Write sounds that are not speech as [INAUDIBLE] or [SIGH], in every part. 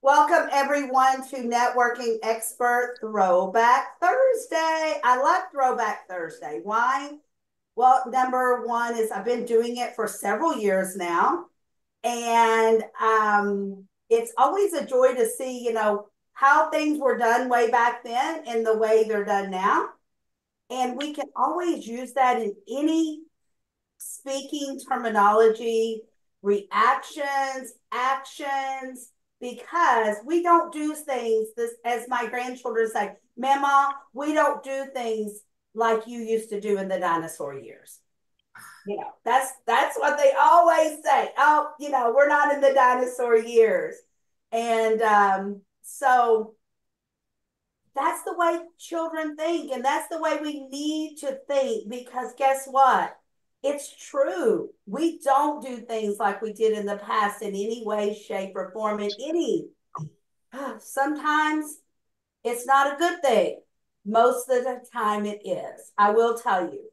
Welcome everyone to Networking Expert Throwback Thursday. I love Throwback Thursday. Why? Well, number one is I've been doing it for several years now. And um, it's always a joy to see, you know, how things were done way back then and the way they're done now. And we can always use that in any speaking terminology, reactions, actions, because we don't do things this as my grandchildren say, Mama, we don't do things like you used to do in the dinosaur years. You know, that's that's what they always say. Oh, you know, we're not in the dinosaur years. And um, so that's the way children think, and that's the way we need to think because guess what? It's true. We don't do things like we did in the past in any way, shape, or form. In any, [SIGHS] sometimes it's not a good thing. Most of the time, it is. I will tell you.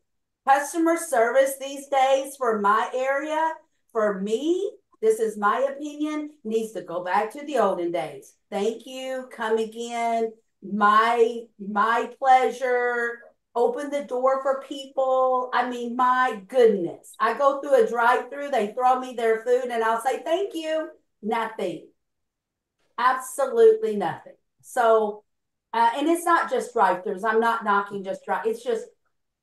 Customer service these days for my area, for me, this is my opinion, needs to go back to the olden days. Thank you. Come again. My my pleasure open the door for people. I mean, my goodness. I go through a drive through, they throw me their food, and I'll say, thank you. Nothing. Absolutely nothing. So, uh, and it's not just drive throughs. I'm not knocking just drive, it's just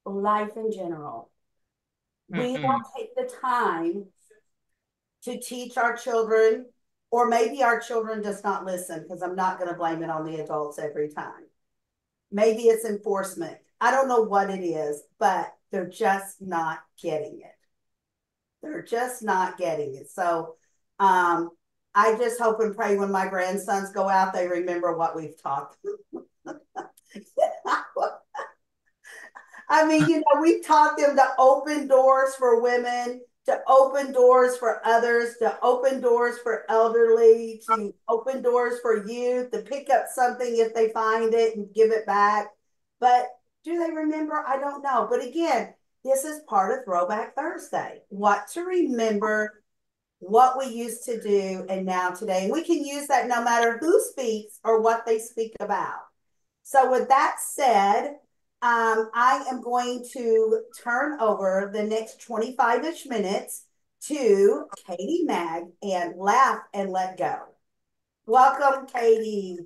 life in general. Mm-hmm. We don't take the time to teach our children, or maybe our children just not listen because I'm not going to blame it on the adults every time. Maybe it's enforcement I don't know what it is, but they're just not getting it. They're just not getting it. So um, I just hope and pray when my grandsons go out, they remember what we've talked. [LAUGHS] I mean, you know, we've taught them to open doors for women, to open doors for others, to open doors for elderly, to open doors for youth, to pick up something if they find it and give it back. But do they remember? I don't know. But again, this is part of Throwback Thursday. What to remember, what we used to do, and now today. And we can use that no matter who speaks or what they speak about. So, with that said, um, I am going to turn over the next 25 ish minutes to Katy Maag and Laugh and Let Go. Welcome, Katy.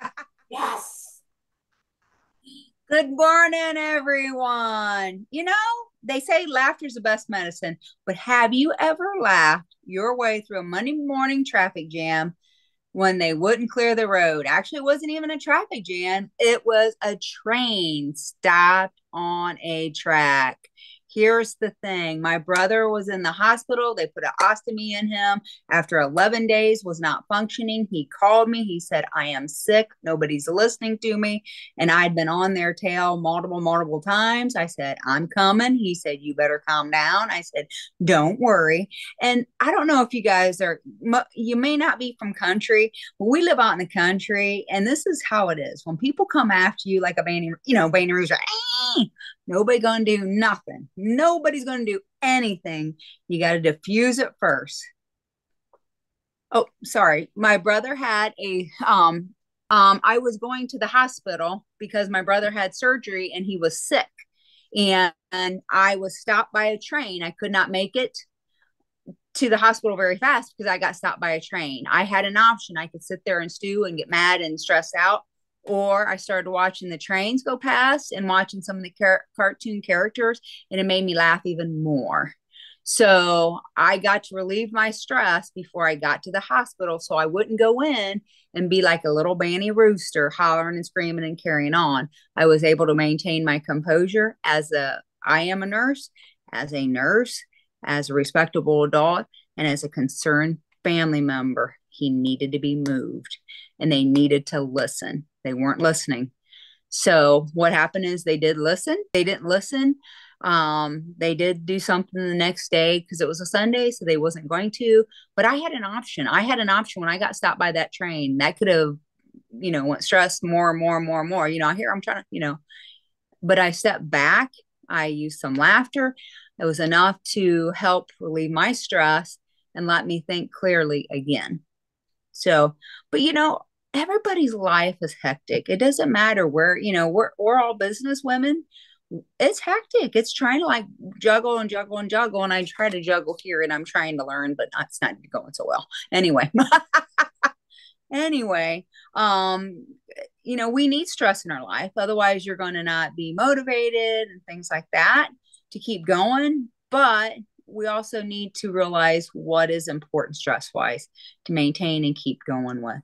[LAUGHS] Yes. Good morning, everyone. You know, they say laughter is the best medicine, but have you ever laughed your way through a Monday morning traffic jam when they wouldn't clear the road? Actually, it wasn't even a traffic jam, it was a train stopped on a track. Here's the thing my brother was in the hospital. They put an ostomy in him after 11 days, was not functioning. He called me. He said, I am sick. Nobody's listening to me. And I'd been on their tail multiple, multiple times. I said, I'm coming. He said, You better calm down. I said, Don't worry. And I don't know if you guys are, you may not be from country, but we live out in the country. And this is how it is. When people come after you like a Bandy, you know, Bandy Rouge, Nobody gonna do nothing. Nobody's gonna do anything. You got to diffuse it first. Oh, sorry. My brother had a um um I was going to the hospital because my brother had surgery and he was sick. And, and I was stopped by a train. I could not make it to the hospital very fast because I got stopped by a train. I had an option. I could sit there and stew and get mad and stress out, or I started watching the trains go past and watching some of the car- cartoon characters, and it made me laugh even more. So I got to relieve my stress before I got to the hospital so I wouldn't go in and be like a little banny rooster hollering and screaming and carrying on. I was able to maintain my composure as a I am a nurse, as a nurse, as a respectable adult, and as a concerned family member. He needed to be moved and they needed to listen. They weren't listening. So what happened is they did listen. They didn't listen. Um, they did do something the next day because it was a Sunday, so they wasn't going to. But I had an option. I had an option when I got stopped by that train. That could have, you know, went stressed more and more and more and more. You know, I hear I'm trying to, you know, but I stepped back. I used some laughter. It was enough to help relieve my stress and let me think clearly again. So, but you know, everybody's life is hectic. It doesn't matter where, you know, we're, we're all business women. It's hectic. It's trying to like juggle and juggle and juggle. And I try to juggle here and I'm trying to learn, but it's not going so well. Anyway. [LAUGHS] anyway, um, you know, we need stress in our life. Otherwise, you're going to not be motivated and things like that to keep going. But we also need to realize what is important stress wise to maintain and keep going with.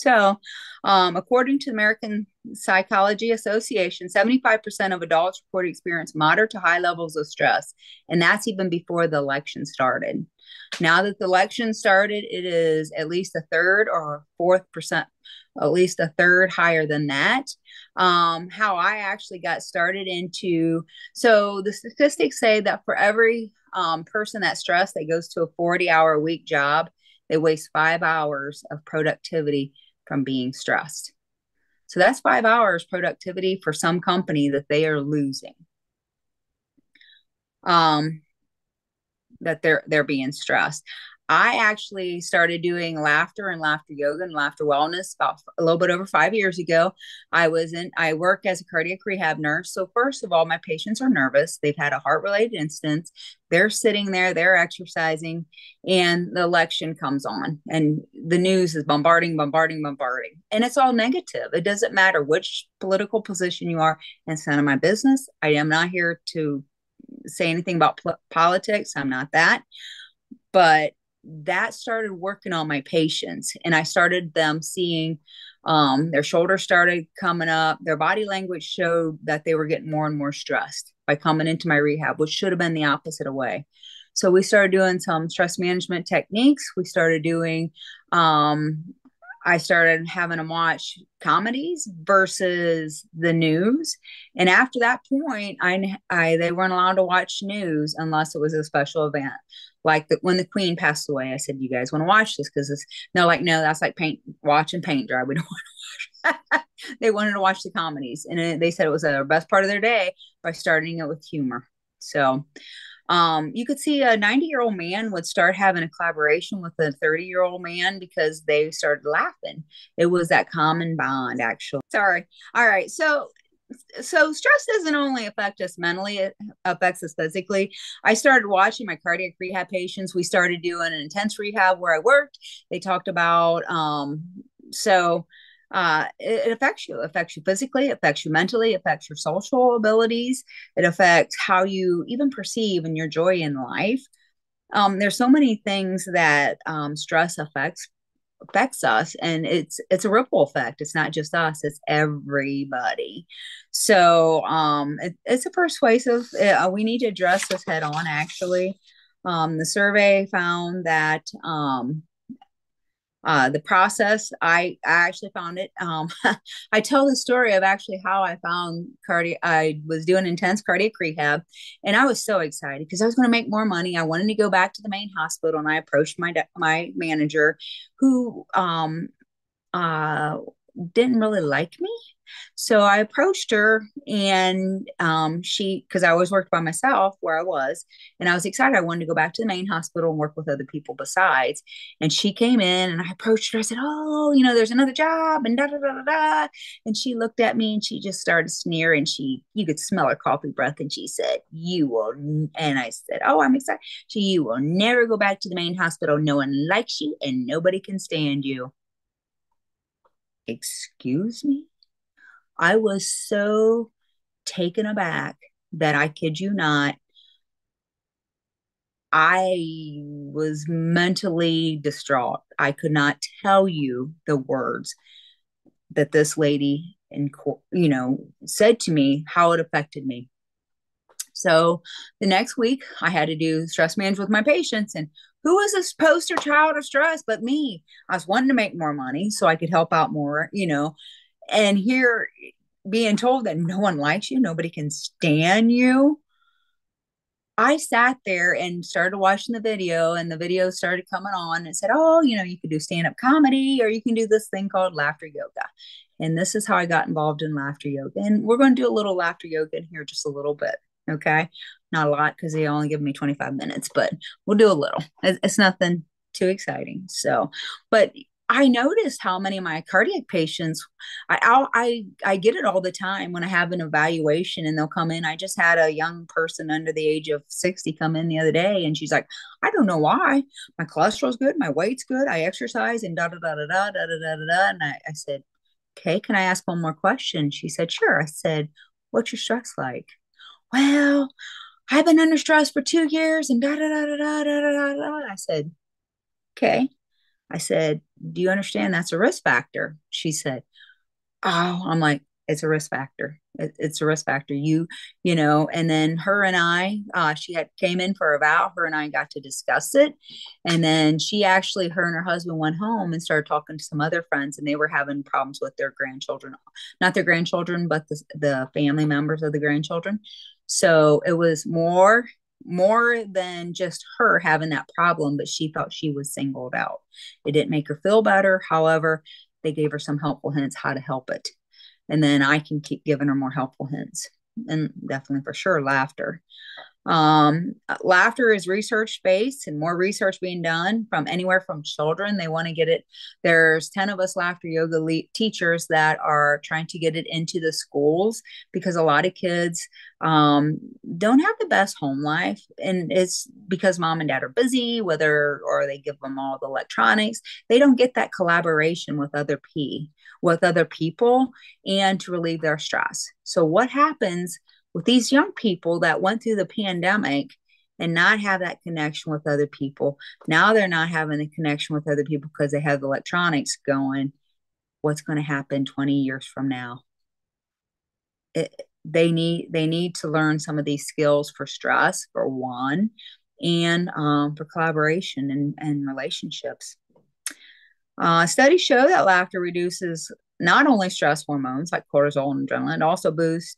So, um, according to the American Psychology Association, 75% of adults report experience moderate to high levels of stress, and that's even before the election started. Now that the election started, it is at least a third or fourth percent, at least a third higher than that. Um, how I actually got started into so the statistics say that for every um, person that's stressed that goes to a 40 hour a week job, they waste five hours of productivity from being stressed. So that's five hours productivity for some company that they are losing. Um, that they're they're being stressed. I actually started doing laughter and laughter yoga and laughter wellness about a little bit over five years ago. I was in, I work as a cardiac rehab nurse. So, first of all, my patients are nervous. They've had a heart related instance. They're sitting there, they're exercising, and the election comes on, and the news is bombarding, bombarding, bombarding. And it's all negative. It doesn't matter which political position you are. It's none of my business. I am not here to say anything about politics. I'm not that. But that started working on my patients and i started them seeing um, their shoulders started coming up their body language showed that they were getting more and more stressed by coming into my rehab which should have been the opposite way. So we started doing some stress management techniques we started doing um, I started having them watch comedies versus the news. And after that point, I, I they weren't allowed to watch news unless it was a special event like the, when the queen passed away, I said, "You guys want to watch this?" Because it's no, like no, that's like paint watching paint dry. We don't [LAUGHS] want to watch. [LAUGHS] they wanted to watch the comedies, and it, they said it was the best part of their day by starting it with humor. So, um, you could see a 90 year old man would start having a collaboration with a 30 year old man because they started laughing. It was that common bond, actually. Sorry. All right. So so stress doesn't only affect us mentally it affects us physically i started watching my cardiac rehab patients we started doing an intense rehab where i worked they talked about um so uh, it, it, affects you. It affects you physically, it affects you mentally, it affects your social abilities, it affects how you even perceive and your joy in life. Um, there's so many things that um, stress affects affects us and it's it's a ripple effect it's not just us it's everybody so um it, it's a persuasive uh, we need to address this head on actually um the survey found that um uh, the process I, I actually found it um, [LAUGHS] i tell the story of actually how i found cardiac i was doing intense cardiac rehab and i was so excited because i was going to make more money. I wanted to go back to the main hospital and i approached my my manager who um, uh, didn't really like me so I approached her and um, she, because I always worked by myself where I was, and I was excited. I wanted to go back to the main hospital and work with other people besides. And she came in and I approached her. I said, Oh, you know, there's another job and da da da da da. And she looked at me and she just started sneering. She, you could smell her coffee breath. And she said, You will, and I said, Oh, I'm excited. She, you will never go back to the main hospital. No one likes you and nobody can stand you. Excuse me? I was so taken aback that I kid you not, I was mentally distraught. I could not tell you the words that this lady and you know said to me how it affected me. So the next week I had to do stress management with my patients and who was this poster child of stress but me? I was wanting to make more money so I could help out more, you know and here being told that no one likes you, nobody can stand you. I sat there and started watching the video, and the video started coming on and said, Oh, you know, you can do stand up comedy or you can do this thing called laughter yoga. And this is how I got involved in laughter yoga. And we're going to do a little laughter yoga in here just a little bit. Okay. Not a lot because they only give me 25 minutes, but we'll do a little. It's, it's nothing too exciting. So, but I noticed how many of my cardiac patients, I, I I get it all the time when I have an evaluation and they'll come in. I just had a young person under the age of 60 come in the other day and she's like, I don't know why. My cholesterol's good, my weight's good, I exercise and da da da da da da da da da. And I, I said, Okay, can I ask one more question? She said, Sure. I said, What's your stress like? Well, I've been under stress for two years and da da da da da da da da. I said, Okay. I said, Do you understand that's a risk factor? She said, Oh, I'm like, it's a risk factor. It, it's a risk factor. You, you know, and then her and I, uh, she had came in for a vow. Her and I got to discuss it. And then she actually, her and her husband went home and started talking to some other friends, and they were having problems with their grandchildren, not their grandchildren, but the, the family members of the grandchildren. So it was more more than just her having that problem, but she thought she was singled out. It didn't make her feel better. However, they gave her some helpful hints how to help it. And then I can keep giving her more helpful hints and definitely for sure laughter. Um, laughter is research based and more research being done from anywhere from children. They want to get it. There's 10 of us laughter yoga le- teachers that are trying to get it into the schools because a lot of kids um, don't have the best home life. And it's because mom and dad are busy, whether or they give them all the electronics. They don't get that collaboration with other P, with other people and to relieve their stress. So what happens with these young people that went through the pandemic and not have that connection with other people. Now they're not having the connection with other people because they have electronics going. What's going to happen 20 years from now? It, they need they need to learn some of these skills for stress for one and um, for collaboration and, and relationships uh, studies show that laughter reduces not only stress hormones like cortisol and adrenaline it also boosts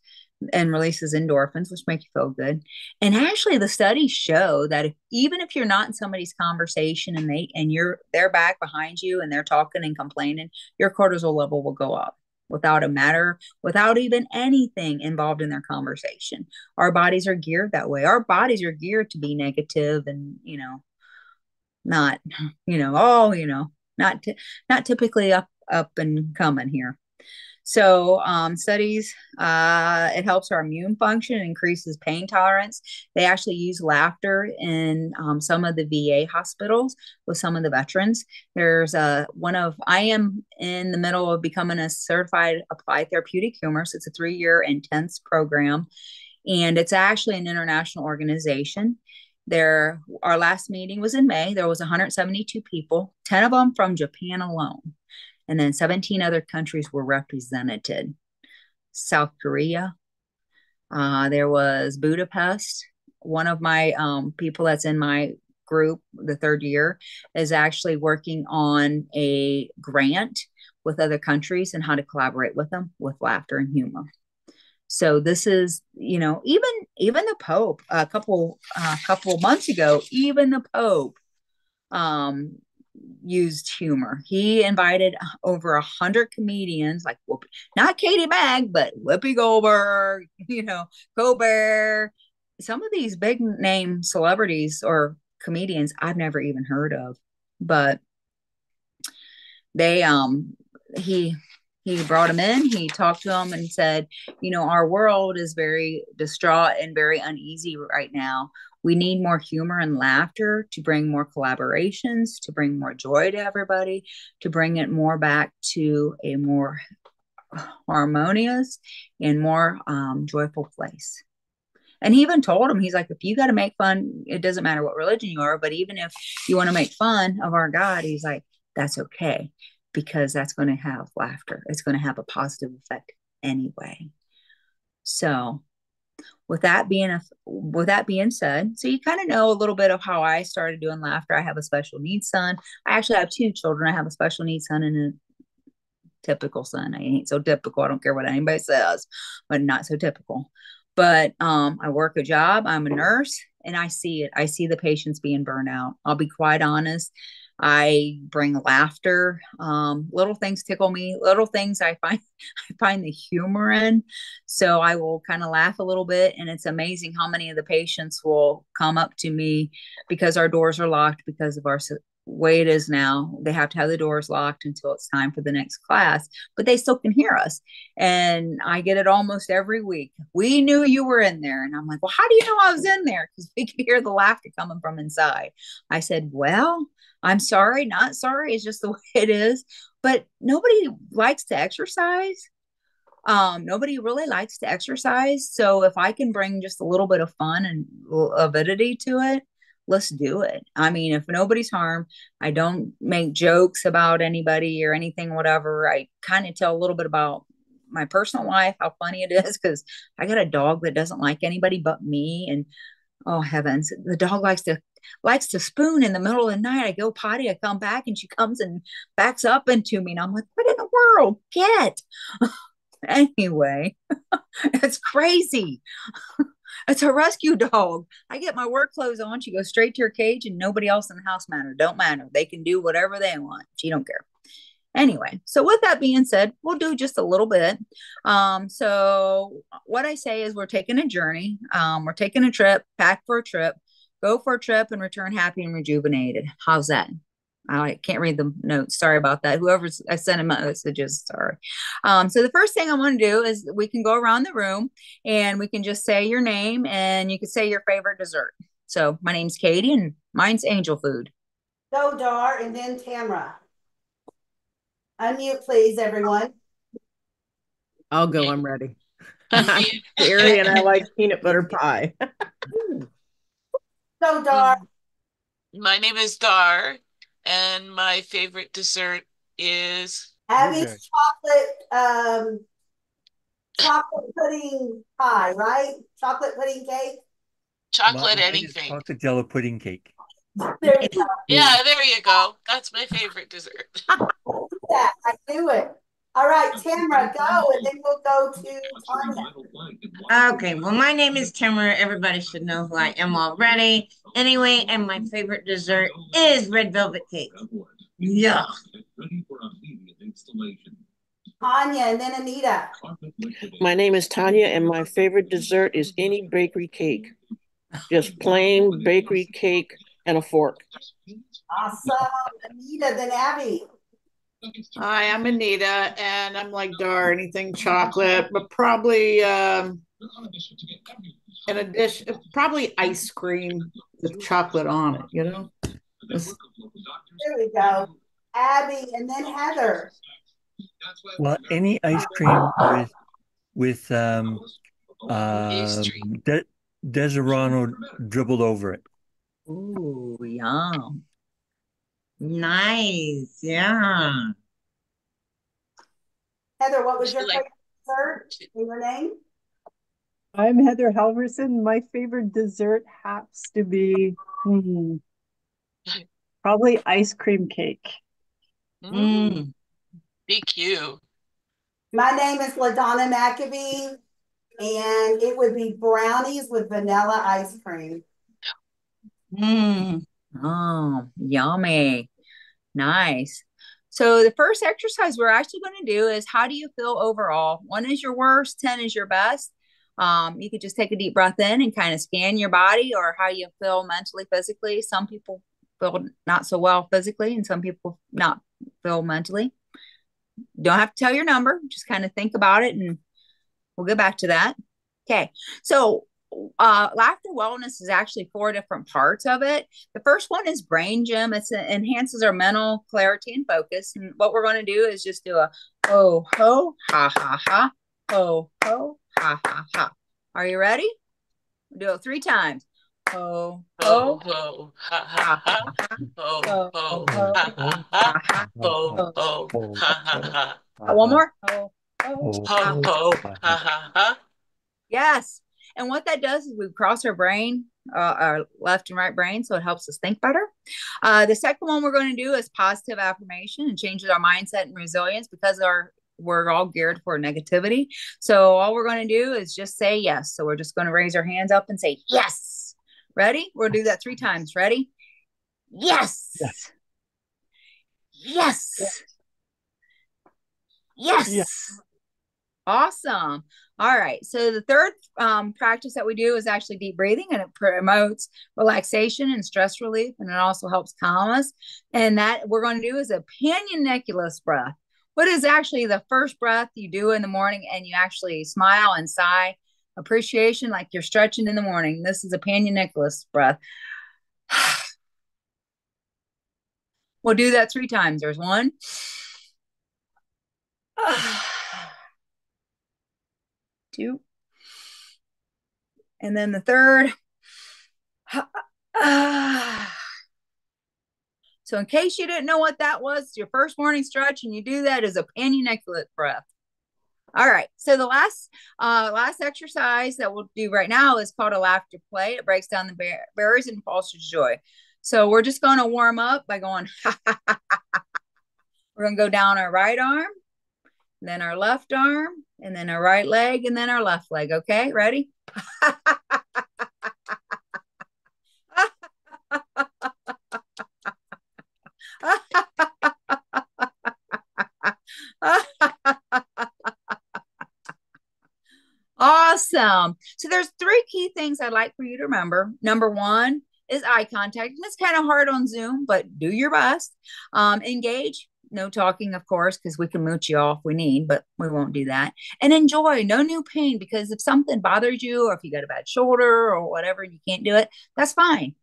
and releases endorphins, which make you feel good. And actually, the studies show that if, even if you're not in somebody's conversation and they and you're they're back behind you and they're talking and complaining, your cortisol level will go up without a matter, without even anything involved in their conversation. Our bodies are geared that way. Our bodies are geared to be negative and you know, not you know, oh, you know, not t- not typically up up and coming here. So um, studies, uh, it helps our immune function, increases pain tolerance. They actually use laughter in um, some of the VA hospitals with some of the veterans. There's a one of I am in the middle of becoming a certified applied therapeutic humorist. It's a three year intense program, and it's actually an international organization. There, our last meeting was in May. There was 172 people, 10 of them from Japan alone and then 17 other countries were represented. South Korea, uh, there was Budapest. One of my um, people that's in my group, the third year, is actually working on a grant with other countries and how to collaborate with them with laughter and humor. So this is, you know, even even the Pope a couple a couple months ago, even the Pope um, used humor. He invited over a hundred comedians, like Whoopi, not Katy Maag, but Whoopi Goldberg, [LAUGHS] you know, Colbert, some of these big name celebrities or comedians I've never even heard of, but they um he he brought him in he talked to him and said you know our world is very distraught and very uneasy right now we need more humor and laughter to bring more collaborations, to bring more joy to everybody, to bring it more back to a more harmonious and more um, joyful place. And he even told him, he's like, if you got to make fun, it doesn't matter what religion you are, but even if you want to make fun of our God, he's like, that's okay because that's going to have laughter. It's going to have a positive effect anyway. So with that being a with that being said so you kind of know a little bit of how i started doing laughter i have a special needs son. I actually have two children. I have a special needs son and a typical son. I ain't so typical. I don't care what anybody says but not so typical. But um, i work a job. I'm a nurse and i see it. I see the patients being burned out. I'll be quite honest I bring laughter. Um, little things tickle me. Little things I find [LAUGHS] I find the humor in. So I will kind of laugh a little bit, and it's amazing how many of the patients will come up to me because our doors are locked because of our way it is now. They have to have the doors locked until it's time for the next class, but they still can hear us. And I get it almost every week. We knew you were in there. And I'm like, well, how do you know I was in there? Because we could hear the laughter coming from inside. I said, well, I'm sorry, not sorry. It's just the [LAUGHS] way it is. But nobody likes to exercise. Um, nobody really likes to exercise. So if I can bring just a little bit of fun and avidity to it, let's do it. I mean, if nobody's harmed, I don't make jokes about anybody or anything, whatever. I kind of tell a little bit about my personal life, how funny it [LAUGHS] is, because I got a dog that doesn't like anybody but me. And oh heavens, the dog likes to likes to spoon in the middle of the night. I go potty, I come back, and she comes and backs up into me. And I'm like, what in the world? Get. [LAUGHS] anyway, [LAUGHS] it's crazy. [LAUGHS] It's a rescue dog. I get my work clothes on. She goes straight to her cage, and nobody else in the house matter. Don't matter. They can do whatever they want. She don't care. Anyway, so with that being said, we'll do just a little bit. Um, so what I say is we're taking a journey. Um, we're taking a trip, pack for a trip, go for a trip, and return happy and rejuvenated. How's that? I can't read the notes. Sorry about that. Whoever I sent him messages, sorry. Um, so the first thing I want to do is we can go around the room and we can just say your name and you can say your favorite dessert. So my name's Katy and mine's angel food. Go Dar and then Tamra. Unmute, please, everyone. I'll go. I'm ready. [LAUGHS] [LAUGHS] Gary and I like peanut butter pie. [LAUGHS] Go Dar. My name is Dar and my favorite dessert is Abby's chocolate um chocolate pudding pie, right? Chocolate pudding cake. Chocolate my, anything. Chocolate jello pudding cake. There yeah, there you go. That's my favorite dessert. [LAUGHS] that I knew it. All right, Tamara, go, and then we'll go to Tanya. Okay, well, my name is Tamara. Everybody should know who I am already. Anyway, and my favorite dessert is red velvet cake. Yeah. Tanya, and then Anita. My name is Tanya, and my favorite dessert is any bakery cake. Just plain bakery cake and a fork. Awesome. Anita, then Abby. Hi, I'm Anita, and I'm like Dar, anything chocolate, but probably um, in addition, probably ice cream with chocolate on it. You know. There we go, Abby, and then Heather. Well, any ice cream with with um, uh, De- Disaronno dribbled over it. Ooh, yum. Nice. Yeah. Heather, what was your like, favorite dessert in your name? I'm Heather Halverson. My favorite dessert has to be hmm, probably ice cream cake. Mm. DQ. My name is LaDonna McAbee, and it would be brownies with vanilla ice cream. Mm. Oh, yummy. Nice. So the first exercise we're actually going to do is how do you feel overall? One is your worst, 10 is your best. Um, you could just take a deep breath in and kind of scan your body or how you feel mentally, physically. Some people feel not so well physically, and some people not feel mentally. Don't have to tell your number, just kind of think about it and we'll get back to that. Okay. So uh, laughter wellness is actually four different parts of it. The first one is brain gym. It enhances our mental clarity and focus. And what we're going to do is just do a ho ho ha ha ha ho ho ha ha ha. Are you ready? do it three times. Ho ho ho ha ha ha ho ho ha ha ha ho ho ha ha ha. One more. Ho ho ho ha ha ha. Yes. And what that does is we cross our brain, uh, our left and right brain, so it helps us think better. Uh, the second one we're going to do is positive affirmation and changes our mindset and resilience because our we're all geared for negativity. So all we're going to do is just say yes. So we're just going to raise our hands up and say yes. Ready? We'll do that three times. Ready? Yes. Yes. Yes. Yes. yes. Awesome. All right. So the third um, practice that we do is actually deep breathing, and it promotes relaxation and stress relief, and it also helps calm us. And that we're going to do is a Panayonicus breath. What is actually the first breath you do in the morning, and you actually smile and sigh appreciation, like you're stretching in the morning. This is a Panayonicus breath. [SIGHS] we'll do that three times. There's one. [SIGHS] [SIGHS] two. And then the third. [SIGHS] So in case you didn't know what that was, your first morning stretch and you do that as a Panayonicus breath. All right. So the last uh last exercise that we'll do right now is called a laughter play. It breaks down the bar- barriers and fosters joy. So we're just going to warm up by going [LAUGHS] We're going to go down our right arm, then our left arm, and then our right leg, and then our left leg. Okay, ready? awesome. So there's three key things I'd like for you to remember. Number one is eye contact, and it's kind of hard on Zoom, but do your best. Um, engage, no talking, of course, because we can mooch you off we need, but we won't do that. And enjoy, no new pain, because if something bothers you or if you got a bad shoulder or whatever, you can't do it, that's fine.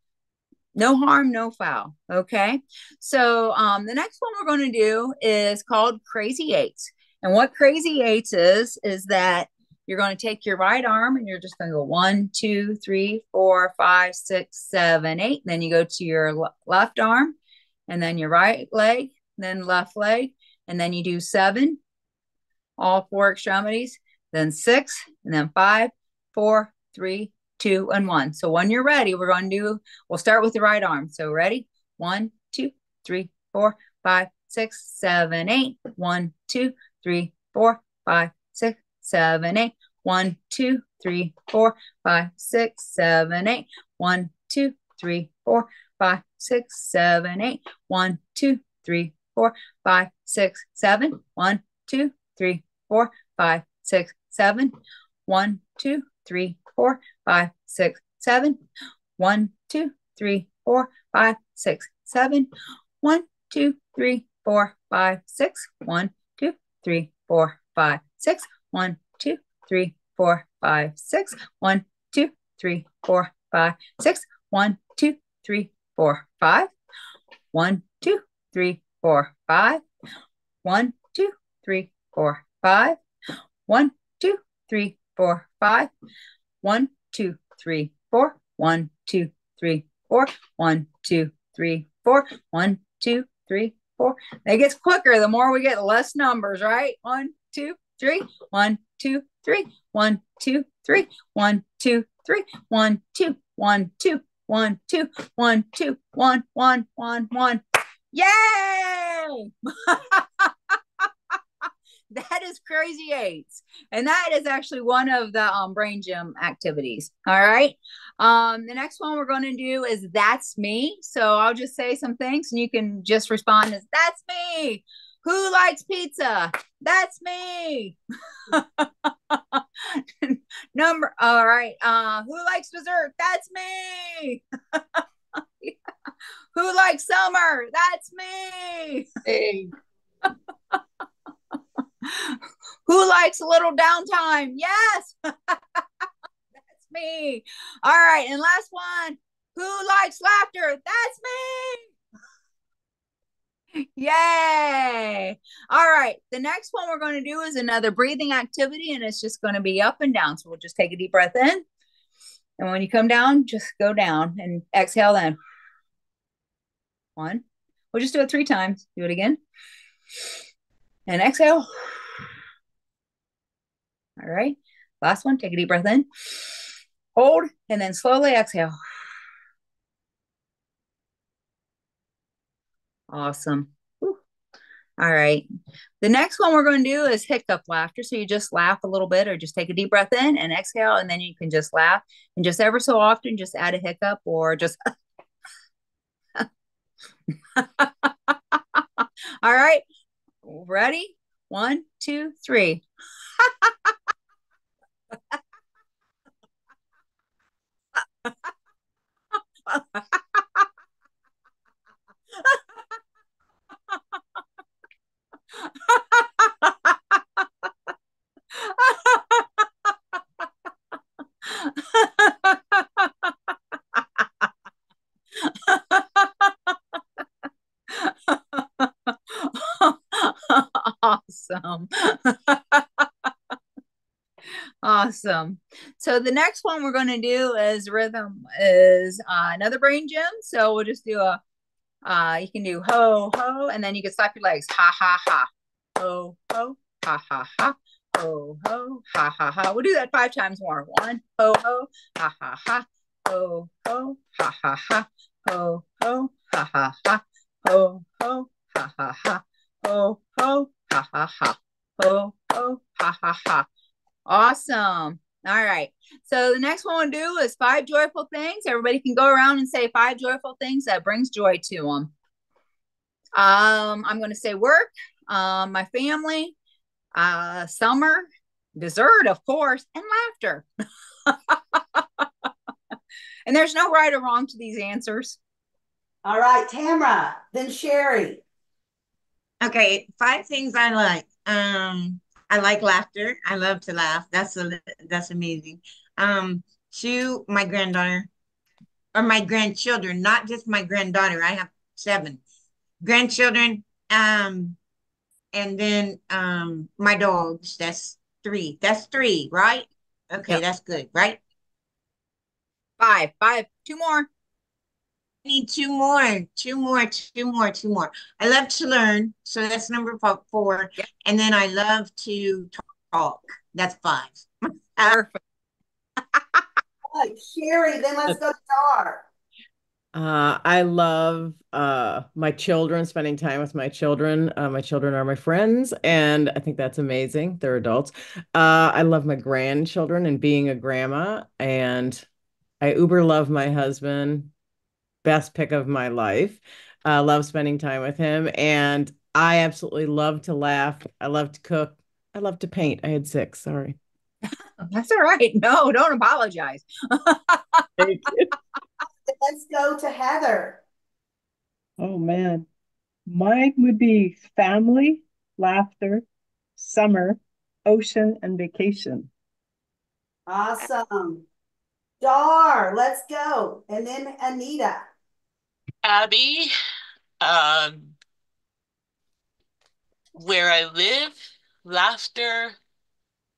No harm, no foul. Okay. So um, the next one we're going to do is called Crazy Eights. And what Crazy Eights is, is that you're going to take your right arm and you're just going to go one, two, three, four, five, six, seven, eight. Then you go to your left arm and then your right leg then left leg, and then you do seven, all four extremities, then six, and then five, four, three, two, and one. So when you're ready, we're going to do, we'll start with the right arm. So ready? One, two, three, four, five, six, seven, eight. One, two, three, four, five, six, seven, eight. One, two, three, four, five, six, seven, eight. One, two, three, four, five, six, seven, eight. One, two, three, four, five, six, seven. One, two, three, four, five, six, seven. One, two, three, four, five, six, seven. One, two, three, four, five, six, seven. One, two, three, four, five, six. One, two, three, four, five, six. One, two, three, four, five, six. One, two, three, four, five, six. One, two, three, four, five. One, two, three, four, five. One, two, three, four, five. One, two, three, four, five. One, two, three, four. One, two, three, four. One, two, three, four. One, two, three, four. It gets quicker the more we get less numbers, right? One, two, three. One, two, three. One, two, three. One, two, three. One, two, one, two, one, two, one, two, one, one, one, one. Yay! [LAUGHS] that is crazy eights. And that is actually one of the um, brain gym activities. All right? Um, the next one we're going to do is that's me. So i'll just say some things and you can just respond as that's me. Who likes pizza? That's me. [LAUGHS] Number all right uh who likes dessert? That's me [LAUGHS] [LAUGHS] Who likes summer? That's me. Hey. [LAUGHS] Who likes a little downtime? Yes. [LAUGHS] That's me. All right. And last one. Who likes laughter? That's me. Yay. All right. The next one we're going to do is another breathing activity, and it's just going to be up and down. So we'll just take a deep breath in. And when you come down, just go down and exhale then. One. We'll just do it three times. Do it again. And exhale. All right. Last one. Take a deep breath in. Hold and then slowly exhale. Awesome. All right. The next one we're going to do is hiccup laughter. So you just laugh a little bit or just take a deep breath in and exhale, and then you can just laugh. And just ever so often, just add a hiccup or just [LAUGHS] [LAUGHS] All right. Ready? One, two, three. [LAUGHS] awesome. [LAUGHS] awesome. So the next one we're going to do is rhythm is uh, another brain gym. So we'll just do a uh, you can do ho ho and then you can slap your legs. Ha ha ha. Ho ho. Ha ha ha. Ho ho. Ha ha ha. We'll do that five times more. One ho ho. Ha ha ha. Ho ho. Ha ha ha. Ho ho. Ha ha ha. Ho ho. Ha ha ha. Ho ho ha ha ha ho ho ha ha ha. Awesome. All right. So the next one we'll do is five joyful things. Everybody can go around and say five joyful things that brings joy to them. Um, I'm going to say work, um, my family, uh, summer, dessert, of course, and laughter. [LAUGHS] and there's no right or wrong to these answers. All right, Tamara, then Sherry. Okay, five things I like. Um, I like laughter. I love to laugh. That's a that's amazing. Um, two, my granddaughter or my grandchildren, not just my granddaughter. I have seven grandchildren. Um, and then um my dogs. That's three. That's three, right? Okay, Yep. that's good, right? Five, five, two more. Need two more, two more, two more, two more. I love to learn, so that's number four. Yep. And then I love to talk. That's five. [LAUGHS] Perfect. [LAUGHS] All right, Sherry, then let's go to Dar. Uh, I love uh, my children, spending time with my children. Uh, my children are my friends, and I think that's amazing. They're adults. Uh, I love my grandchildren and being a grandma, and I uber love my husband. Best pick of my life. Uh, love spending time with him, and I absolutely love to laugh. I love to cook. I love to paint. I had six. Sorry. [LAUGHS] That's all right. No, don't apologize. [LAUGHS] Let's go to Heather. Oh man. Mine would be family, laughter, summer, ocean, and vacation. Awesome. Dar, let's go. And then Anita. Abby, um, where I live, laughter,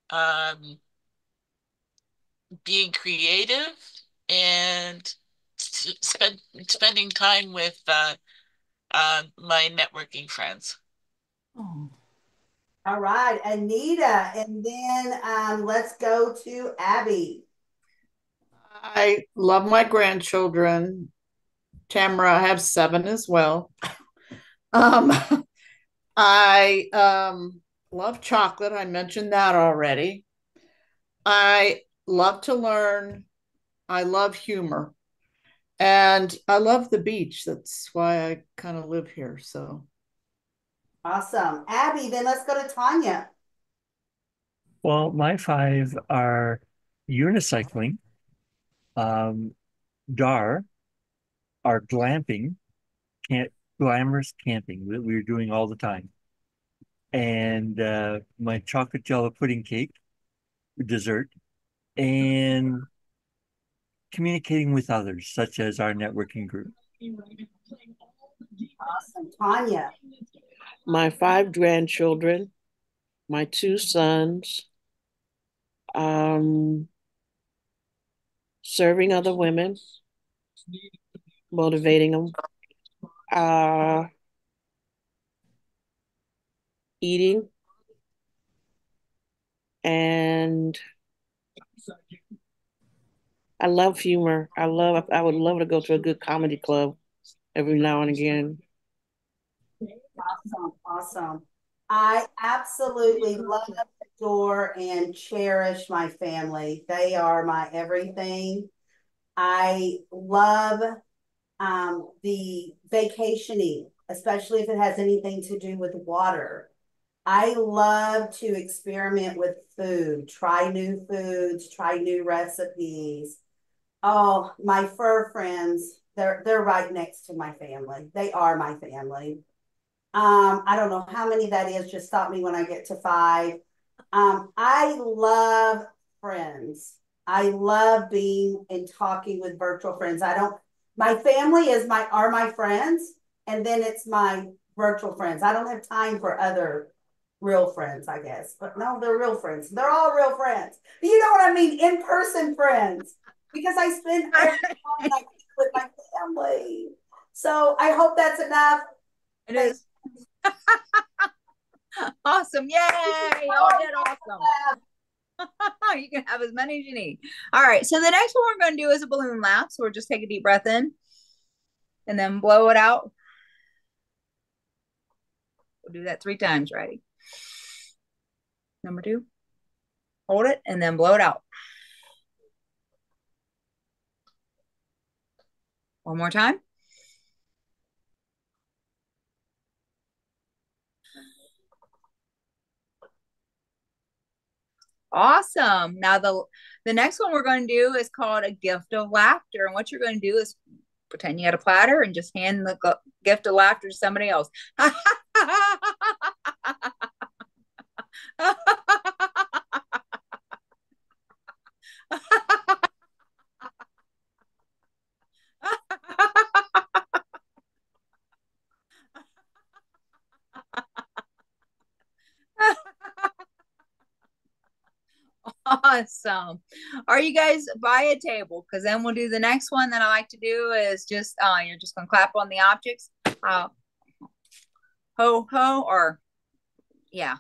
um, being creative, and spend spending time with uh, uh, my networking friends. Oh. All right, Anita. And then um, let's go to Abby. I love my grandchildren. Tamara, I have seven as well. Um, [LAUGHS] I um, love chocolate. I mentioned that already. I love to learn. I love humor. And I love the beach. That's why I kind of live here. So Awesome. Abby, then let's go to Tanya. Well, my five are unicycling, um, DAR, our glamping, camp, glamorous camping that we were doing all the time, and uh, my chocolate jello pudding cake, dessert, and communicating with others, such as our networking group. Awesome. Tanya. My five grandchildren, my two sons, um, serving other women, motivating them, uh, eating, and I love humor. I love. I would love to go to a good comedy club every now and again. Awesome. Awesome. I absolutely love, adore, and cherish my family. They are my everything. I love um, the vacationing, especially if it has anything to do with water. I love to experiment with food, try new foods, try new recipes. Oh, my fur friends, they're they're right next to my family. They are my family. Um, I don't know how many that is. Just stop me when I get to five. Um, I love friends. I love being and talking with virtual friends. I don't my family is my are my friends, and then it's my virtual friends. I don't have time for other real friends, I guess. But no, they're real friends. They're all real friends. You know what I mean? In person friends. Because I spend [LAUGHS] every time with my family. So I hope that's enough. It is. [LAUGHS] awesome. Yay. Y'all did awesome. [LAUGHS] you can have as many as you need. All right. So the next one we're going to do is a balloon laugh. So we're just take a deep breath in and then blow it out. We'll do that three times. Ready? Number two. Hold it and then blow it out. One more time. Awesome. Now the the next one we're going to do is called a gift of laughter. And what you're going to do is pretend you had a platter and just hand the gift of laughter to somebody else. [LAUGHS] awesome. Are you guys by a table? Because then we'll do the next one that I like to do is just uh you're just gonna clap on the objects. Uh ho ho or yeah.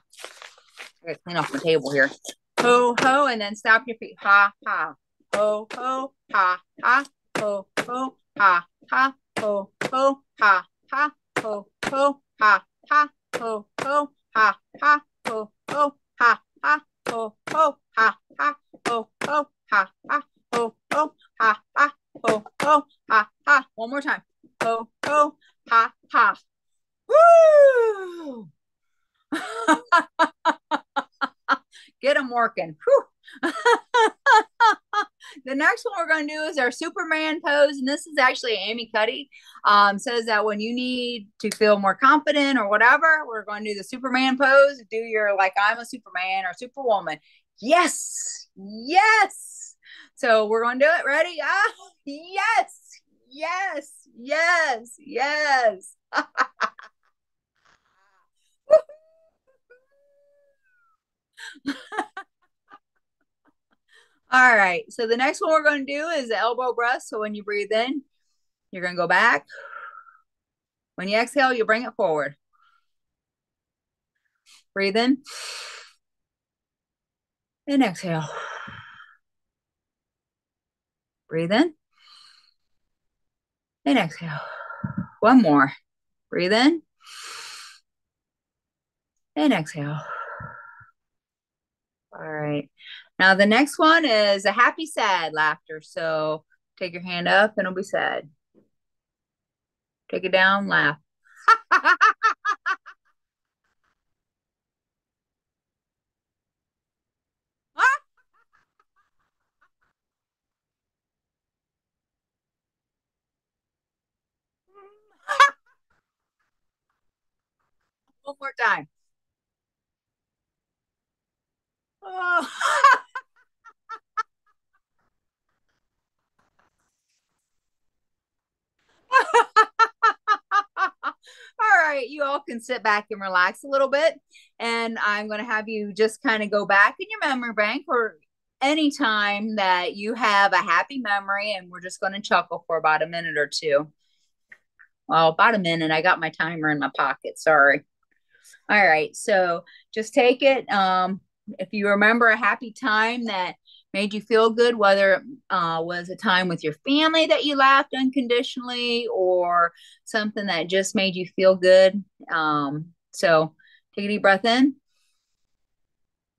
I gotta clean off the table here. Ho ho and then stop your feet. Ha ha. Ho ho ha ha ho ho ha ha ho ho ha ha ho ho ha ha ho ho ha ha ho ho ha ha ho ho ha ha ho ho ha ha ho ho ha ha ho ho ha ha. One more time. Ho ho ha ha. Woo! [LAUGHS] Get them working. [LAUGHS] the next one we're going to do is our Superman pose. And this is actually Amy Cuddy. Um, says that when you need to feel more confident or whatever, we're going to do the Superman pose. Do your like, I'm a Superman or Superwoman. Yes. Yes. So we're going to do it. Ready? Ah, yes. Yes. Yes. Yes. [LAUGHS] All right. So the next one we're going to do is the elbow brush. So when you breathe in, you're going to go back. When you exhale, you bring it forward. Breathe in. And exhale. Breathe in. And exhale. One more. Breathe in. And exhale. All right. Now the next one is a happy, sad laughter. So take your hand up and it'll be sad. Take it down, laugh. [LAUGHS] One more time. Oh. [LAUGHS] all right, you all can sit back and relax a little bit. And I'm going to have you just kind of go back in your memory bank or anytime that you have a happy memory, and we're just going to chuckle for about a minute or two. Well, about a minute. I got my timer in my pocket. Sorry. All right. So just take it. Um, if you remember a happy time that made you feel good, whether it uh, was a time with your family that you laughed unconditionally or something that just made you feel good. Um, so take a deep breath in.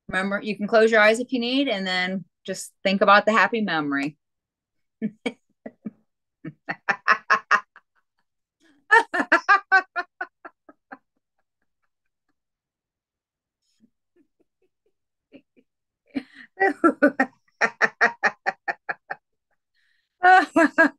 Remember, you can close your eyes if you need, and then just think about the happy memory. [LAUGHS] [LAUGHS] Ha ha ha.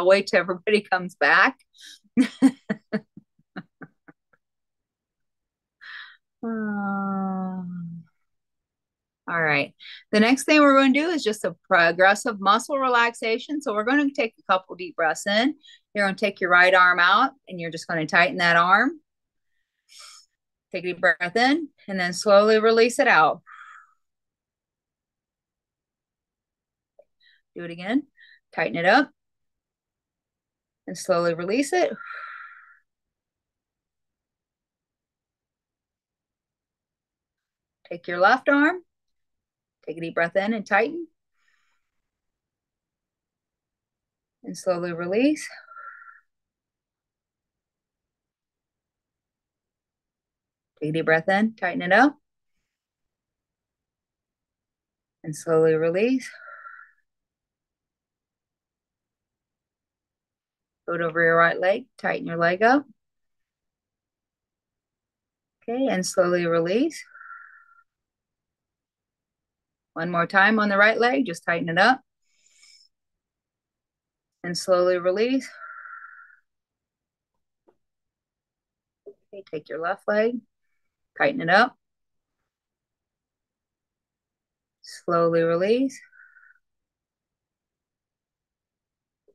I'll wait till everybody comes back. Um, [LAUGHS] all right. The next thing we're going to do is just a progressive muscle relaxation. So we're going to take a couple deep breaths in. You're going to take your right arm out and you're just going to tighten that arm. Take a deep breath in and then slowly release it out. Do it again. Tighten it up and slowly release it. Take your left arm, take a deep breath in and tighten. And slowly release. Take a deep breath in, tighten it up. And slowly release. Foot over your right leg, tighten your leg up. Okay, and slowly release. One more time on the right leg, just tighten it up. And slowly release. Okay, take your left leg, tighten it up. Slowly release.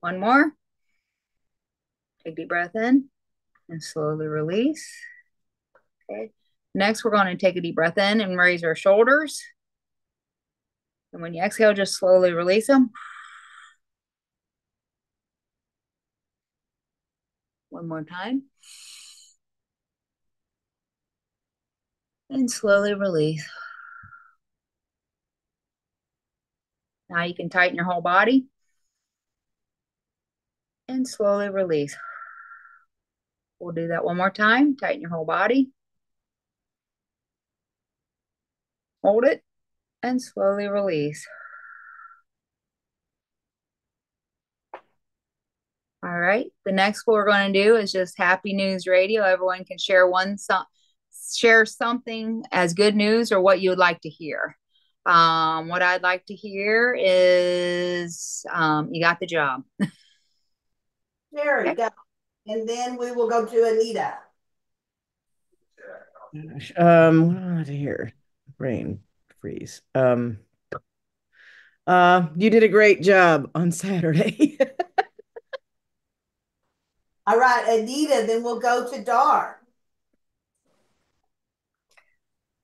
One more. Take a deep breath in and slowly release. Okay. Next, we're going to take a deep breath in and raise our shoulders. And when you exhale, just slowly release them. One more time. And slowly release. Now you can tighten your whole body. And slowly release. We'll do that one more time. Tighten your whole body. Hold it and slowly release. All right. The next what we're going to do is just happy news radio. Everyone can share one so share something as good news or what you would like to hear. Um, what I'd like to hear is um, you got the job. Jerry, okay. And then we will go to Anita. Um, what do I want to hear? Brain freeze. Um, uh, you did a great job on Saturday. [LAUGHS] All right, Anita, then we'll go to Dar.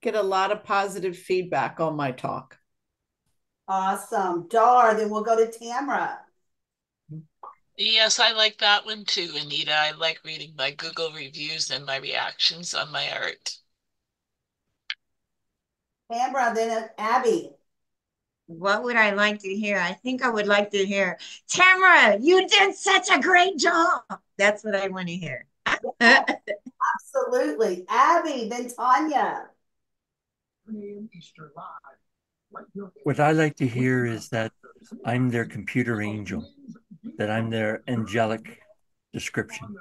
Get a lot of positive feedback on my talk. Awesome. Dar, then we'll go to Tamra. Yes, I like that one too, Anita. I like reading my Google reviews and my reactions on my art. Tamra, then uh, Abby. What would I like to hear? I think I would like to hear, Tamara, you did such a great job. That's what I want to hear. [LAUGHS] Absolutely. Abby, then Tanya. What I like to hear is that I'm their computer angel, that I'm their angelic description.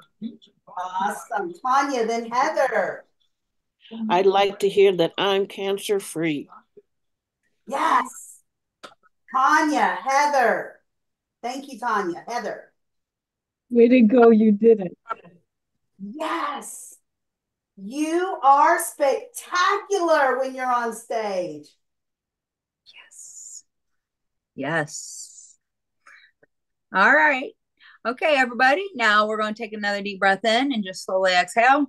Awesome. Tanya, then Heather. I'd like to hear that I'm cancer free. Yes. Tanya, Heather. Thank you, Tanya. Heather. Way to go. You did it. Yes. You are spectacular when you're on stage. Yes. Yes. All right. Okay, everybody. Now we're going to take another deep breath in and just slowly exhale.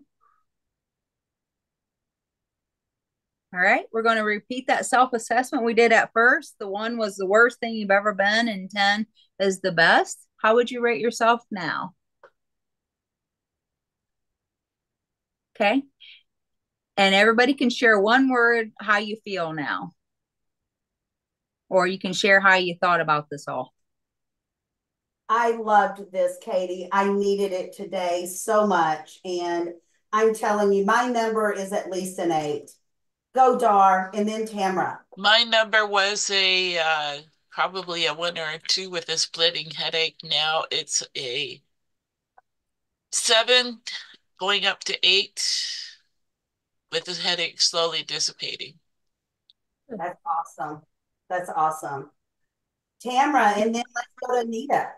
All right, we're going to repeat that self assessment we did at first. The one was the worst thing you've ever been, and 10 is the best. How would you rate yourself now? Okay. And everybody can share one word how you feel now. Or you can share how you thought about this all. I loved this, Katy. I needed it today so much. And I'm telling you, my number is at least an eight. Go Dar and then Tamra. My number was a uh, probably a one or a two with a splitting headache. Now it's a seven going up to eight with the headache slowly dissipating. That's awesome. That's awesome. Tamra, and then let's go to Anita.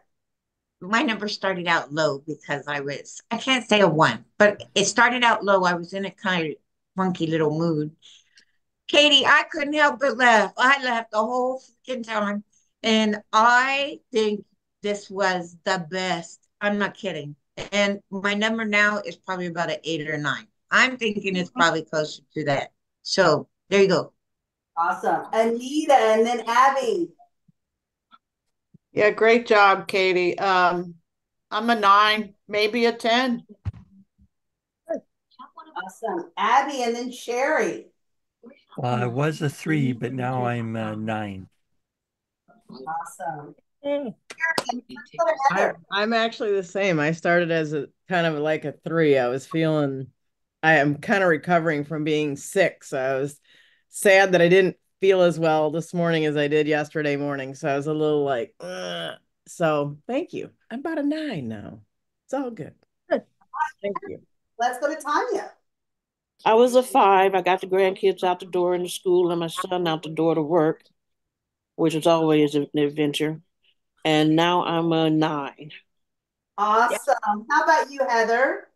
My number started out low because I was, I can't say a one, but it started out low. I was in a kind of funky little mood. Katy, I couldn't help but laugh. I laughed the whole freaking time. And I think this was the best. I'm not kidding. And my number now is probably about an eight or nine. I'm thinking it's probably closer to that. So there you go. Awesome. Anita and then Abby. Yeah, great job, Katy. Um, I'm a nine, maybe a 10. Awesome. Abby and then Sherry. Well, I was a three, but now I'm a nine. Awesome. I, I'm actually the same. I started as a kind of like a three. I was feeling, I am kind of recovering from being sick. So I was sad that I didn't feel as well this morning as I did yesterday morning. So I was a little like, Ugh. so thank you. I'm about a nine now. It's all good. Thank you. Let's go to Tanya. I was a five. I got the grandkids out the door into school and my son out the door to work, which is always an adventure. And now I'm a nine. Awesome. How about you, Heather?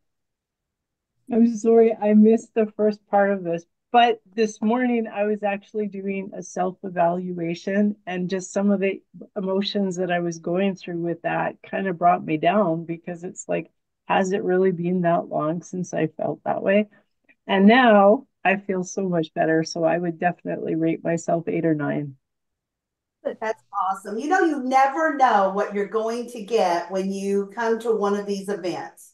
I'm sorry, I missed the first part of this, but this morning I was actually doing a self-evaluation and just some of the emotions that I was going through with that kind of brought me down because it's like, has it really been that long since I felt that way? And now I feel so much better. So I would definitely rate myself eight or nine. That's awesome. You know, you never know what you're going to get when you come to one of these events.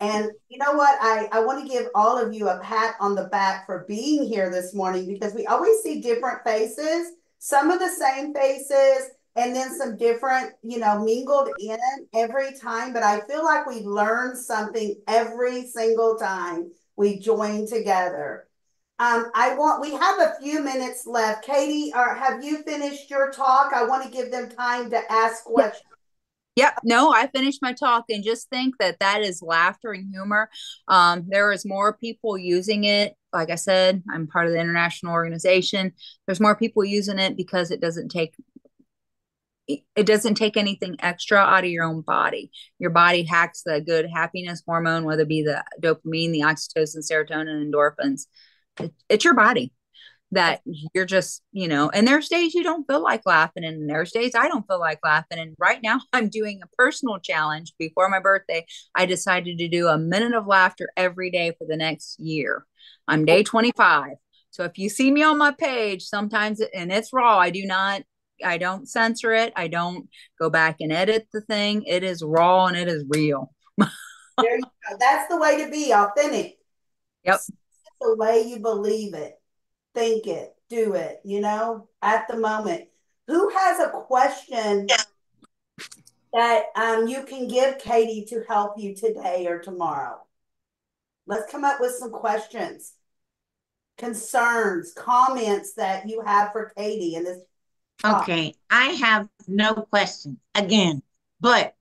And you know what? I, I want to give all of you a pat on the back for being here this morning because we always see different faces, some of the same faces, and then some different, you know, mingled in every time. But I feel like we learn something every single time we join together. Um, I want, we have a few minutes left. Katy, or have you finished your talk? I want to give them time to ask questions. Yep. No, I finished my talk and just think that that is laughter and humor. Um, there is more people using it. Like I said, I'm part of the international organization. There's more people using it because it doesn't take it doesn't take anything extra out of your own body. Your body hacks the good happiness hormone, whether it be the dopamine, the oxytocin, serotonin, endorphins. It, it's your body that you're just, you know, and there's days you don't feel like laughing, and there's days I don't feel like laughing. And right now, [LAUGHS] I'm doing a personal challenge before my birthday. I decided to do a minute of laughter every day for the next year. I'm day 25. So if you see me on my page, sometimes, and it's raw, I do not I don't censor it. I don't go back and edit the thing. It is raw and it is real. there you go. That's the way to be authentic. Yep. It's the way you believe it, think it, do it, you know, at the moment. Who has a question that um, you can give Katy to help you today or tomorrow? Let's come up with some questions, concerns, comments that you have for Katy in this Okay, I have no question again, but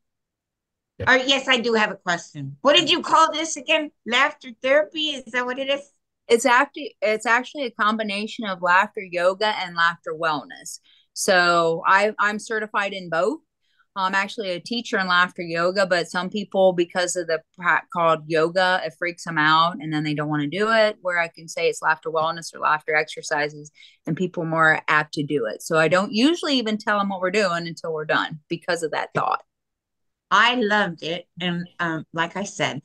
or yes, I do have a question. What did you call this again? Laughter therapy? Is that what it is? It's actually it's actually a combination of laughter yoga and laughter wellness. So I I'm certified in both. I'm actually a teacher in laughter yoga, but some people, because of the called yoga, it freaks them out and then they don't want to do it. Where I can say it's laughter wellness or laughter exercises, and people are more apt to do it. So I don't usually even tell them what we're doing until we're done because of that thought. I loved it. And um, like I said,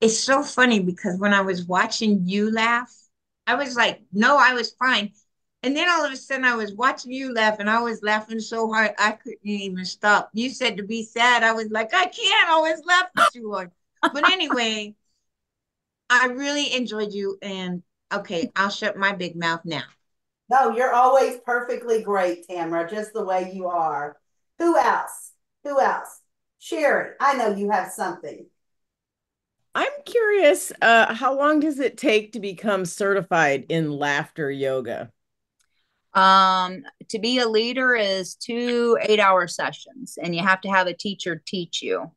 it's so funny because when I was watching you laugh, I was like, no, I was fine. And then all of a sudden I was watching you laugh and I was laughing so hard I couldn't even stop. You said to be sad. I was like, I can't always laugh too hard. But anyway, [LAUGHS] I really enjoyed you. And okay, I'll shut my big mouth now. No, you're always perfectly great, Tamara, just the way you are. Who else? Who else? Sherry, I know you have something. I'm curious, uh, how long does it take to become certified in laughter yoga? Um, to be a leader is two eight hour sessions, and you have to have a teacher teach you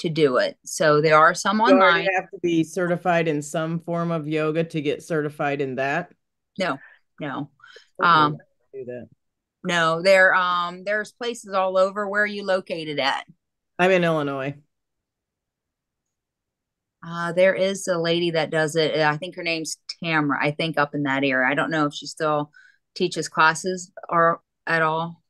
to do it. So there are some You online. already have to be certified in some form of yoga to get certified in that. No, no. Um, do that. no, there um there's places all over. Where are you located at? I'm in Illinois. Uh, there is a lady that does it. I think her name's Tamara. I think up in that area. I don't know if she still teaches classes or at all,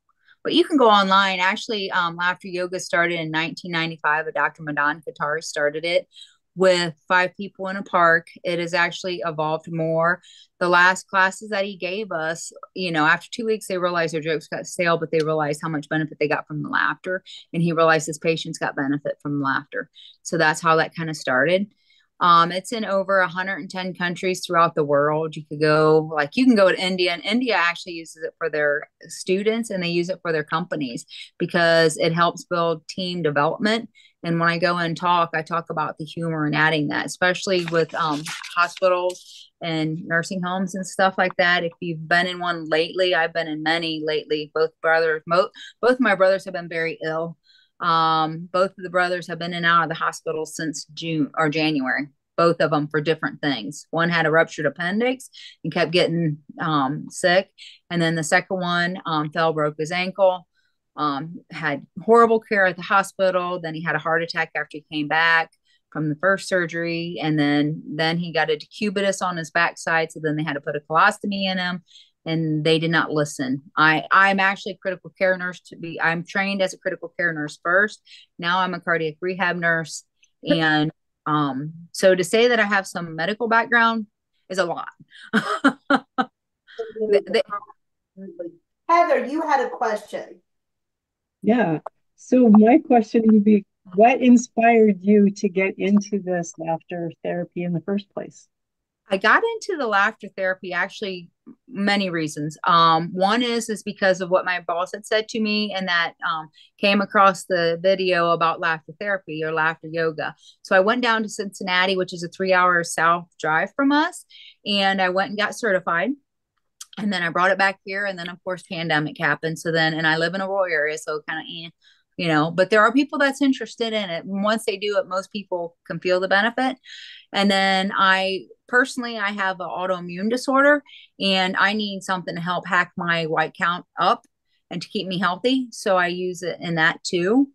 but you can go online. Actually, um, Laughter Yoga started in 1995. a Dr. Madan Kataria started it with five people in a park. It has actually evolved more. The last classes that he gave us, you know, after two weeks, they realized their jokes got stale, but they realized how much benefit they got from the laughter. And he realized his patients got benefit from laughter. So that's how that kind of started. Um, it's in over 110 countries throughout the world. You could go, like, you can go to India, and India actually uses it for their students and they use it for their companies because it helps build team development. And when I go and talk, I talk about the humor and adding that, especially with um, hospitals and nursing homes and stuff like that. If you've been in one lately, I've been in many lately. Both brothers, mo- both my brothers have been very ill um, both of the brothers have been in and out of the hospital since June or January, both of them for different things. One had a ruptured appendix and kept getting um, sick. And then the second one um, fell, broke his ankle, um, had horrible care at the hospital. Then he had a heart attack after he came back from the first surgery. And then, then he got a decubitus on his backside. So then they had to put a colostomy in him and they did not listen. I I'm actually a critical care nurse to be I'm trained as a critical care nurse first. Now I'm a cardiac rehab nurse and um so to say that I have some medical background is a lot. The- [LAUGHS] the- Heather, you had a question. Yeah. So my question would be, what inspired you to get into this laughter therapy in the first place? I got into the laughter therapy actually many reasons. Um, one is is because of what my boss had said to me, and that um, came across the video about laughter therapy or laughter yoga. So I went down to Cincinnati, which is a three-hour south drive from us, and I went and got certified. And then I brought it back here, and then of course pandemic happened. So then, and I live in a rural area, so kind of, eh, you know. But there are people that's interested in it. And once they do it, most people can feel the benefit. And then I personally i have an autoimmune disorder and i need something to help hack my white count up and to keep me healthy so i use it in that too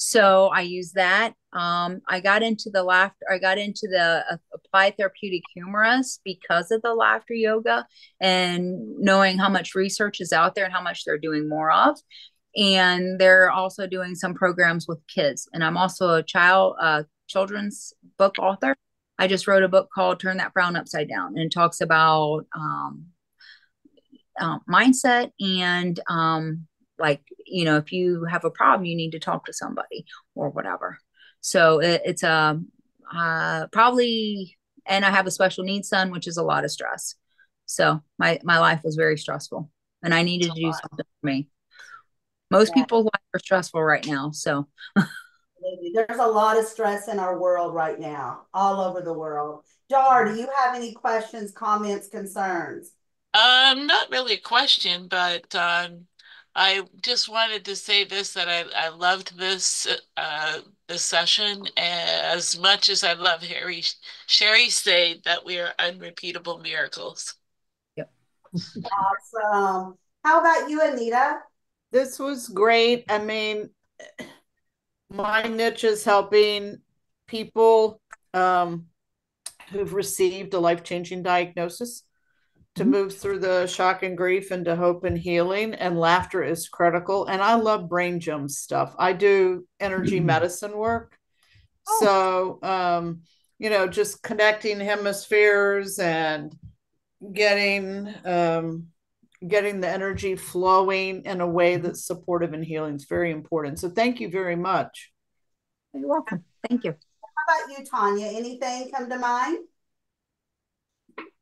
so i use that. Um, i got into the laughter i got into the uh, applied therapeutic humorous because of the laughter yoga and knowing how much research is out there and how much they're doing more of. And they're also doing some programs with kids. And i'm also a child uh, children's book author. I just wrote a book called Turn That Frown Upside Down. And it talks about um, uh, mindset and um, like, you know, if you have a problem, you need to talk to somebody or whatever. So it, it's a um, uh, probably, and I have a special needs son, which is a lot of stress. So my, my life was very stressful and I needed to do something for me. Most Yeah. people's life are stressful right now. So There's a lot of stress in our world right now, all over the world. Dar, do you have any questions, comments, concerns? Um, not really a question, but um, I just wanted to say this that I, I loved this uh this session as much as I love Harry Sherry say that we are unrepeatable miracles. Yep. awesome. How about you, Anita? This was great. I mean, my niche is helping people um, who've received a life changing diagnosis to move through the shock and grief into hope and healing. And laughter is critical. And I love brain gym stuff. I do energy medicine work. So, um, you know, just connecting hemispheres and getting um, getting the energy flowing in a way that's supportive and healing is very important. So thank you very much. you're welcome. Thank you. How about you, Tanya? Anything come to mind?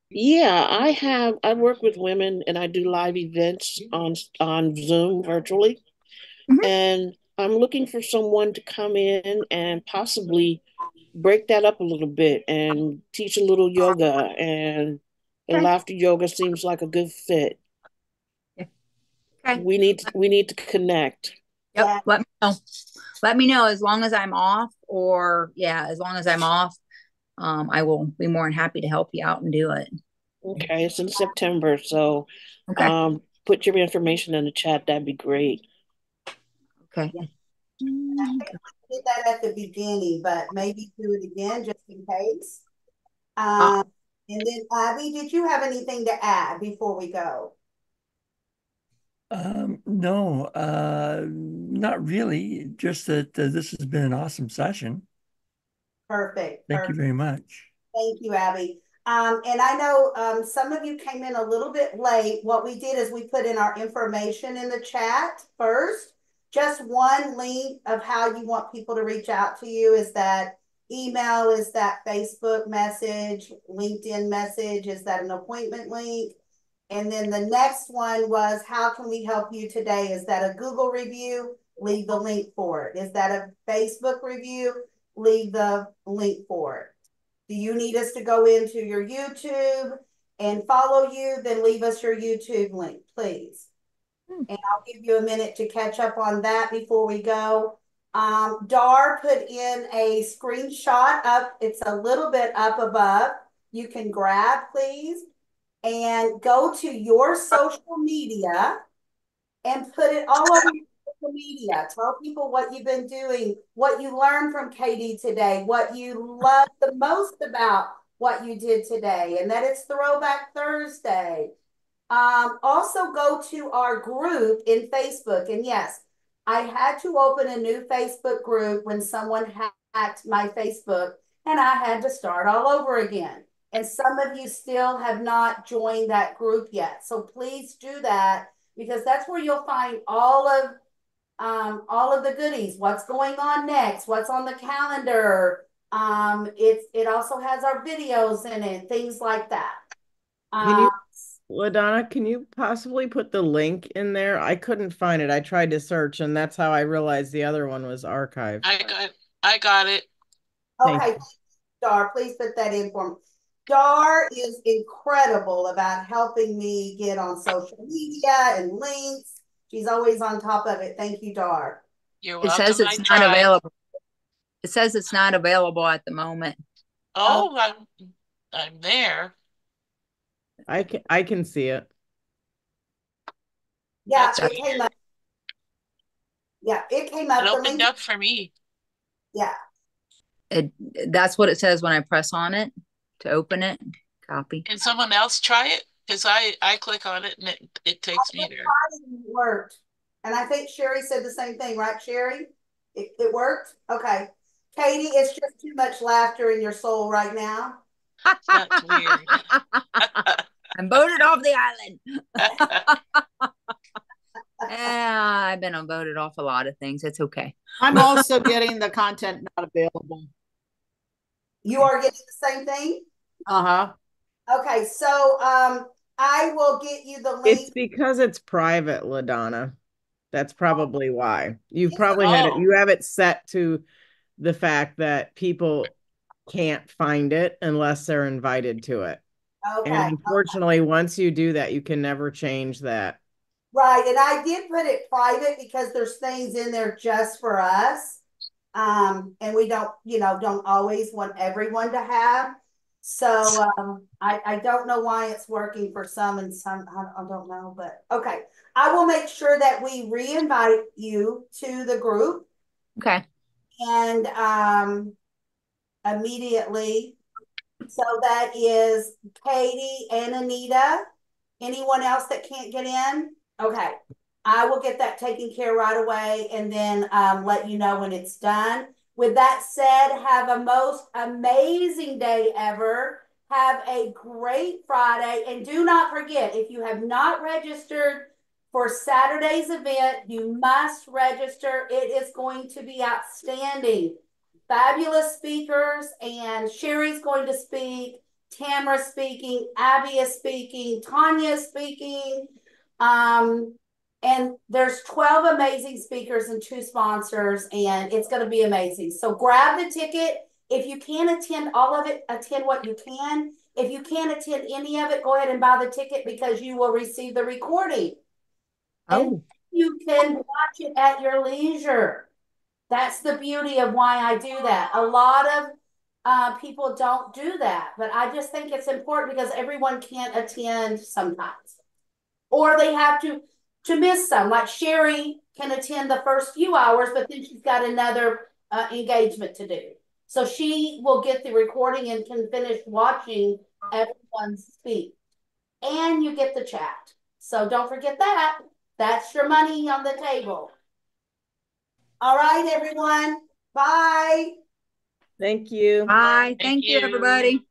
Yeah, I have. I work with women and I do live events on on Zoom virtually. Mhm. And I'm looking for someone to come in and possibly break that up a little bit and teach a little yoga and Okay. laughter yoga seems like a good fit. Okay. We need to, we need to connect. Yep. Let me know. Let me know as long as I'm off, or yeah, as long as I'm off, um, I will be more than happy to help you out and do it. Okay, it's in September, so Okay. um put your information in the chat. That'd be great. Okay. I did that at the beginning, but maybe do it again just in case. Uh, Um, and then Abby, did you have anything to add before we go? Um, no, uh, not really. Just that uh, this has been an awesome session. Perfect. Thank you very much. Thank you, Abby. Um, and I know um, some of you came in a little bit late. What we did is we put in our information in the chat first. Just one link of how you want people to reach out to you is that email, is that Facebook message, LinkedIn message, is that an appointment link? And then the next one was how can we help you today? Is that a Google review? Leave the link for it. Is that a Facebook review? Leave the link for it. Do you need us to go into your YouTube and follow you? Then leave us your YouTube link, please. Hmm. And I'll give you a minute to catch up on that before we go. Um, Dar put in a screenshot up. It's a little bit up above. You can grab, please, and go to your social media and put it all over your social media. Tell people what you've been doing, what you learned from Katy today, what you love the most about what you did today, and that it's Throwback Thursday. Um, also go to our group in Facebook. And yes, I had to open a new Facebook group when someone hacked my Facebook and I had to start all over again. And some of you still have not joined that group yet. So please do that because that's where you'll find all of um, all of the goodies, what's going on next, what's on the calendar. Um, it's it also has our videos in it, things like that. Can you, Um, LaDonna, can you possibly put the link in there? I couldn't find it. I tried to search, and that's how I realized the other one was archived. I got, I got it. Okay, Dar, please put that in for me. Dar is incredible about helping me get on social media and links. She's always on top of it. Thank you, Dar. You're welcome. It welcome. says I it's not tried. available. It says it's not available at the moment. Oh, oh, I'm, I'm there. I can I can see it. Yeah, That's it came up. Yeah, it came up. It The opened link, up for me. yeah. It that's what it says when I press on it to open it. Copy. Can someone else try it? Because I, I click on it and it, it takes me there. Worked. And I think Sherry said the same thing, right, Sherry? It, it worked? Okay. Katy, it's just too much laughter in your soul right now. [LAUGHS] That's weird. [LAUGHS] I'm voted off the island. [LAUGHS] Yeah, I've been voted off a lot of things. It's okay. I'm also getting the content not available. You are getting the same thing? Uh-huh. Okay, so um, I will get you the link. It's because it's private, LaDonna. That's probably why. You've probably had it, you have it set to the fact that people can't find it unless they're invited to it. Okay, And unfortunately, once you do that, you can never change that. right. And I did put it private because there's things in there just for us. Um, and we don't, you know, don't always want everyone to have. So um, I, I don't know why it's working for some and some, I, I don't know, but okay. I will make sure that we re-invite you to the group Okay. and um, immediately. So that is Katy and Anita. Anyone else that can't get in? Okay. I will get that taken care right away and then um, let you know when it's done. With that said, have a most amazing day ever. Have a great Friday. And do not forget, if you have not registered for Saturday's event, you must register. It is going to be outstanding. Fabulous speakers, and Sherry's going to speak. Tamara speaking, Abby is speaking, Tanya is speaking. Um, and there's 12 amazing speakers and two sponsors, and it's going to be amazing. So grab the ticket. If you can attend all of it, attend what you can. If you can't attend any of it, go ahead and buy the ticket because you will receive the recording. Oh. And you can watch it at your leisure. That's the beauty of why I do that. A lot of uh, people don't do that, but I just think it's important because everyone can't attend sometimes, or they have to to miss some. Like Sherry can attend the first few hours, but then she's got another uh, engagement to do. So she will get the recording and can finish watching everyone speak. And you get the chat. So don't forget that. That's your money on the table. All right, everyone. Bye. Thank you. Bye. Thank Thank you, you. everybody.